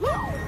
Woo!